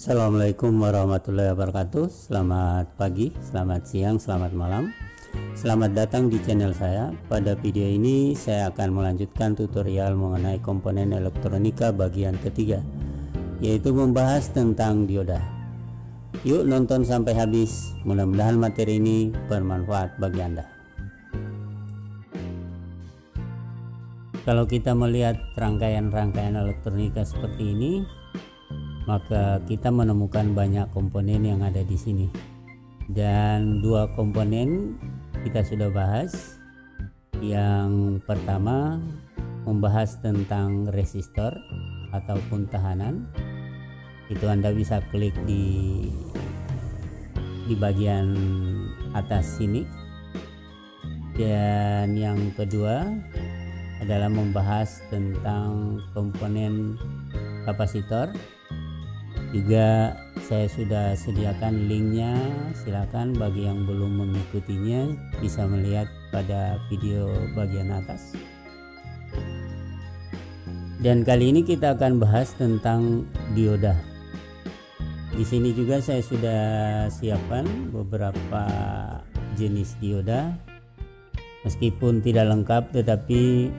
Assalamualaikum warahmatullahi wabarakatuh. Selamat pagi, selamat siang, selamat malam. Selamat datang di channel saya. Pada video ini saya akan melanjutkan tutorial mengenai komponen elektronika bagian ketiga Yaitu membahas tentang dioda. Yuk nonton sampai habis. Mudah-mudahan materi ini bermanfaat bagi Anda. Kalau kita melihat rangkaian-rangkaian elektronika seperti ini maka kita menemukan banyak komponen yang ada di sini. Dan dua komponen kita sudah bahas. Yang pertama membahas tentang resistor ataupun tahanan. Itu Anda bisa klik di di bagian atas sini. Dan yang kedua adalah membahas tentang komponen kapasitor juga saya sudah sediakan linknya. Silakan bagi yang belum mengikutinya bisa melihat pada video bagian atas. Dan kali ini kita akan bahas tentang dioda. Di sini juga saya sudah siapkan beberapa jenis dioda. Meskipun tidak lengkap tetapi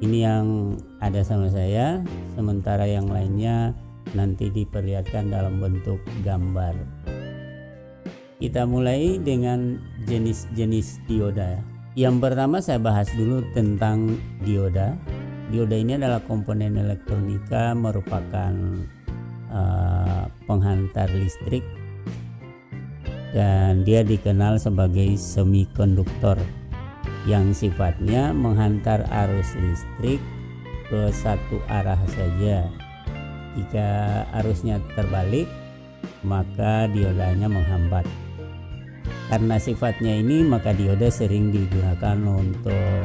ini yang ada sama saya. Sementara yang lainnya nanti diperlihatkan dalam bentuk gambar. Kita mulai dengan jenis-jenis dioda. Yang pertama saya bahas dulu tentang dioda. Dioda ini adalah komponen elektronika merupakan uh, penghantar listrik dan dia dikenal sebagai semikonduktor yang sifatnya menghantar arus listrik ke satu arah saja jika arusnya terbalik, maka diodanya menghambat. Karena sifatnya ini, maka dioda sering digunakan untuk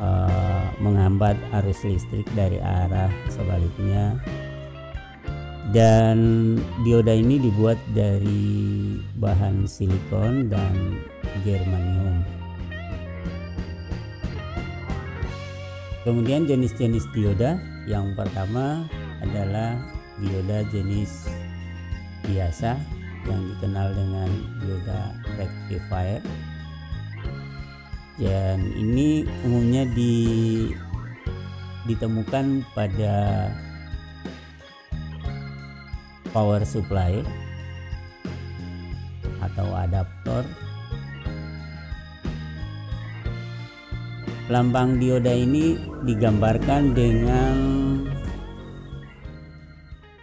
uh, menghambat arus listrik dari arah sebaliknya. Dan dioda ini dibuat dari bahan silikon dan germanium. Kemudian jenis-jenis dioda yang pertama adalah dioda jenis biasa yang dikenal dengan dioda rectifier. Dan ini umumnya di, ditemukan pada power supply atau adaptor. Lambang dioda ini digambarkan dengan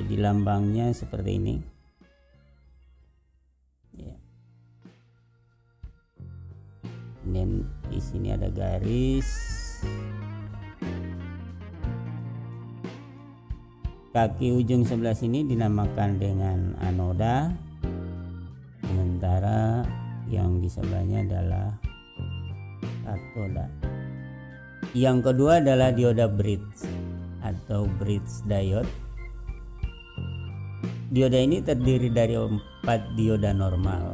jadi lambangnya seperti ini. Ya. dan di sini ada garis. Kaki ujung sebelah sini dinamakan dengan anoda. Sementara yang di sebelahnya adalah katoda yang kedua adalah dioda bridge atau bridge diode Dioda ini terdiri dari empat dioda normal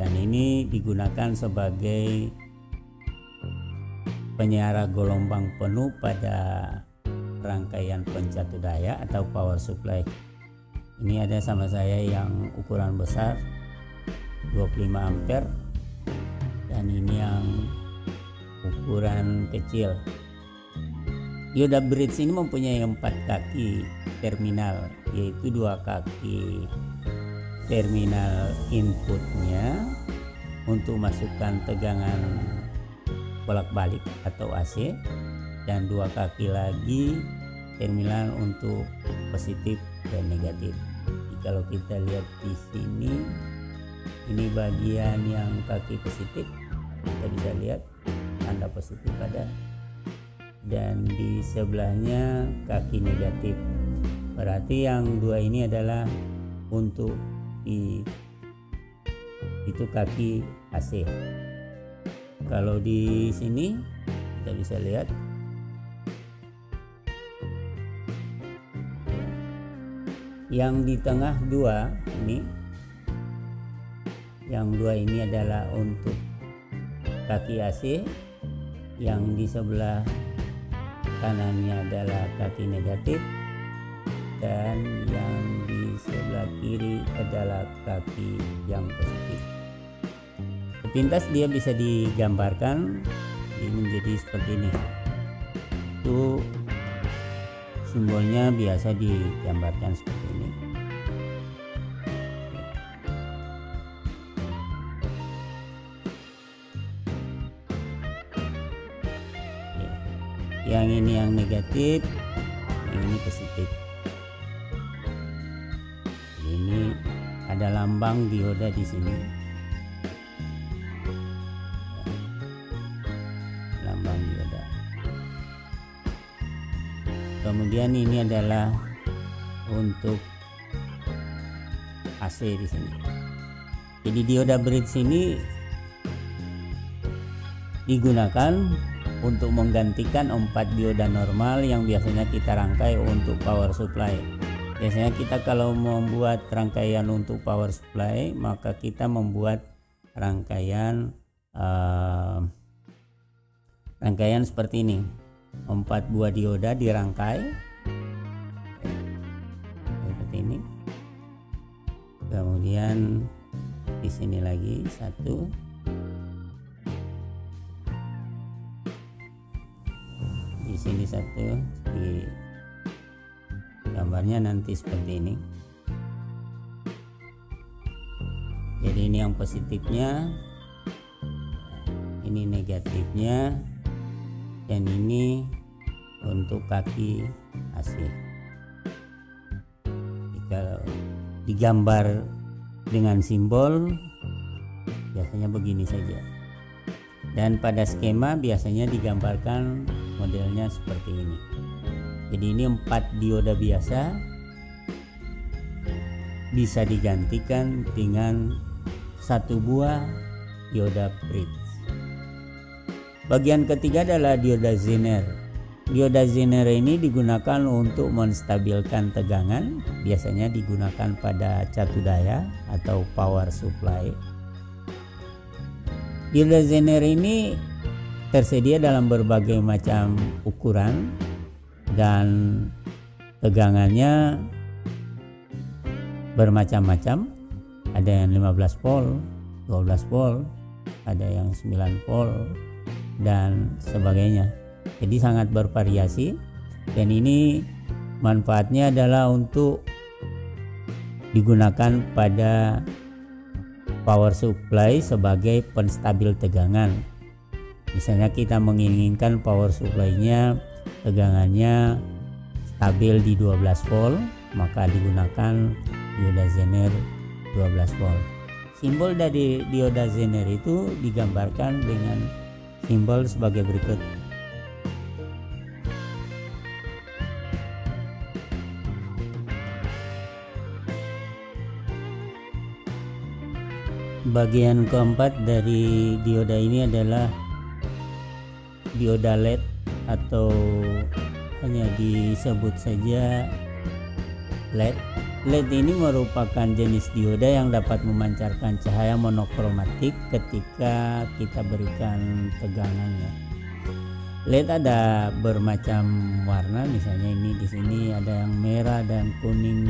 dan ini digunakan sebagai penyara gelombang penuh pada rangkaian pencatu daya atau power supply. Ini ada sama saya yang ukuran besar 25 ampere dan ini yang ukuran kecil Yoda Bridge ini mempunyai empat kaki terminal yaitu dua kaki terminal inputnya untuk masukkan tegangan bolak-balik atau AC dan dua kaki lagi terminal untuk positif dan negatif. Jadi kalau kita lihat di sini ini bagian yang kaki positif kita bisa lihat tanda positif ada dan di sebelahnya kaki negatif. Berarti yang dua ini adalah untuk di itu kaki AC kalau di sini kita bisa lihat. Yang di tengah dua ini yang dua ini adalah untuk kaki AC yang di sebelah kanannya adalah kaki negatif dan yang di sebelah kiri adalah kaki yang positif. Sepintas dia bisa digambarkan ini menjadi seperti ini. Itu simbolnya biasa digambarkan seperti ini ini yang negatif yang ini positif. Ini ada lambang dioda di sini. Lambang dioda. Kemudian ini adalah untuk AC di sini. Jadi dioda bridge ini digunakan untuk menggantikan empat dioda normal yang biasanya kita rangkai untuk power supply. Biasanya kita kalau membuat rangkaian untuk power supply, maka kita membuat rangkaian uh, rangkaian seperti ini. Empat buah dioda dirangkai seperti ini. Kemudian di sini lagi satu sini satu di gambarnya nanti seperti ini. Jadi ini yang positifnya ini negatifnya dan ini untuk kaki AC kalau digambar dengan simbol biasanya begini saja. Dan pada skema biasanya digambarkan modelnya seperti ini. Jadi ini empat dioda biasa. Bisa digantikan dengan satu buah dioda bridge bagian ketiga adalah dioda Zener. Dioda Zener ini digunakan untuk menstabilkan tegangan. Biasanya digunakan pada catu daya atau power supply. Dioda Zener ini tersedia dalam berbagai macam ukuran dan tegangannya bermacam-macam. Ada yang 15 volt 12 volt ada yang 9 volt dan sebagainya. Jadi sangat bervariasi dan ini manfaatnya adalah untuk digunakan pada power supply sebagai penstabil tegangan misalnya kita menginginkan power supply-nya tegangannya stabil di 12 volt maka digunakan dioda Zener 12 volt. Simbol dari dioda Zener itu digambarkan dengan simbol sebagai berikut. Bagian keempat dari dioda ini adalah dioda LED atau hanya disebut saja LED. LED ini merupakan jenis dioda yang dapat memancarkan cahaya monokromatik ketika kita berikan tegangannya. LED ada bermacam warna, misalnya ini di sini ada yang merah dan kuning,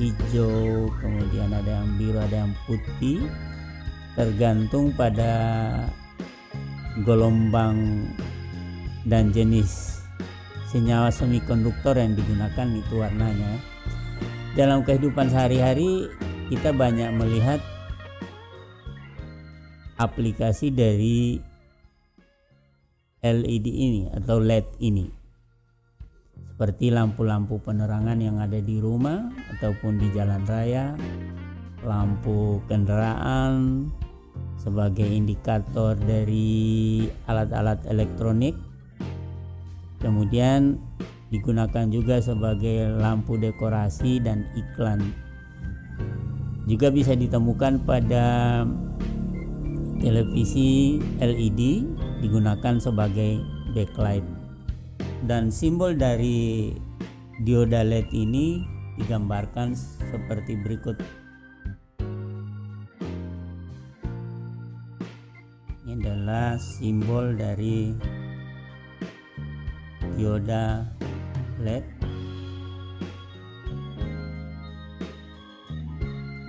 hijau, kemudian ada yang biru, ada yang putih, tergantung pada gelombang dan jenis senyawa semikonduktor yang digunakan itu warnanya. Dalam kehidupan sehari-hari kita banyak melihat aplikasi dari LED ini atau LED ini. Seperti lampu-lampu penerangan yang ada di rumah ataupun di jalan raya lampu kendaraan sebagai indikator dari alat-alat elektronik. Kemudian digunakan juga sebagai lampu dekorasi dan iklan. Juga bisa ditemukan pada televisi LED digunakan sebagai backlight. Dan simbol dari dioda LED ini digambarkan seperti berikut adalah simbol dari dioda LED.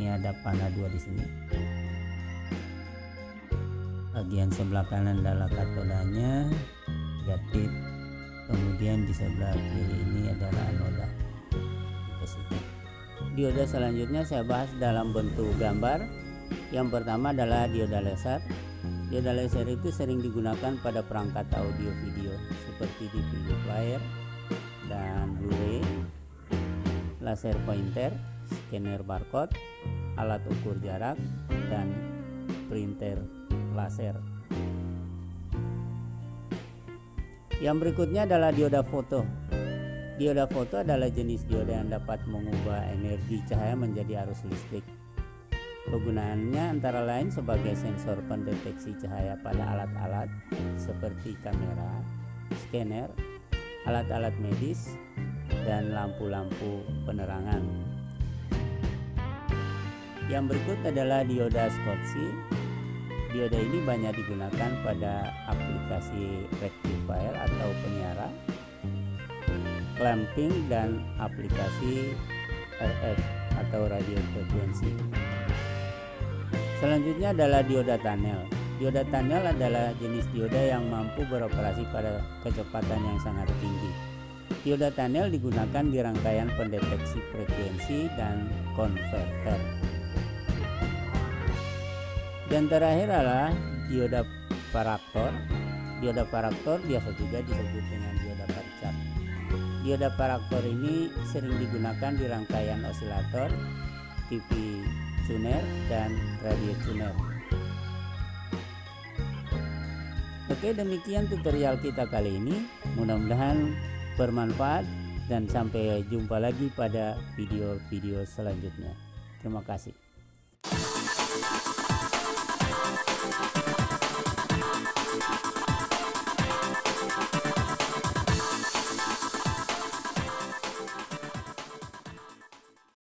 Ini ada panah dua di sini. Bagian sebelah kanan adalah katodanya negatif kemudian di sebelah kiri ini adalah anoda. Dioda selanjutnya saya bahas dalam bentuk gambar yang pertama adalah dioda laser dioda laser itu sering digunakan pada perangkat audio video seperti di video player dan blu-ray laser pointer scanner barcode alat ukur jarak dan printer laser. Yang berikutnya adalah dioda foto. Dioda foto adalah jenis dioda yang dapat mengubah energi cahaya menjadi arus listrik Penggunaannya antara lain sebagai sensor pendeteksi cahaya pada alat-alat seperti kamera, scanner, alat-alat medis, dan lampu-lampu penerangan. Yang berikut adalah dioda Schottky. Dioda ini banyak digunakan pada aplikasi rectifier atau penyiaran, clamping, dan aplikasi RF atau radio frekuensi. Selanjutnya adalah dioda tunnel. Dioda tunnel adalah jenis dioda yang mampu beroperasi pada kecepatan yang sangat tinggi. Dioda tunnel digunakan di rangkaian pendeteksi frekuensi dan konverter. Dan terakhir adalah dioda paraktor. Dioda paraktor biasa juga disebut dengan dioda paricap. Dioda paraktor ini sering digunakan di rangkaian osilator, TV tuner dan radio tuner. Oke, demikian tutorial kita kali ini. Mudah-mudahan bermanfaat dan sampai jumpa lagi pada video-video selanjutnya. Terima kasih.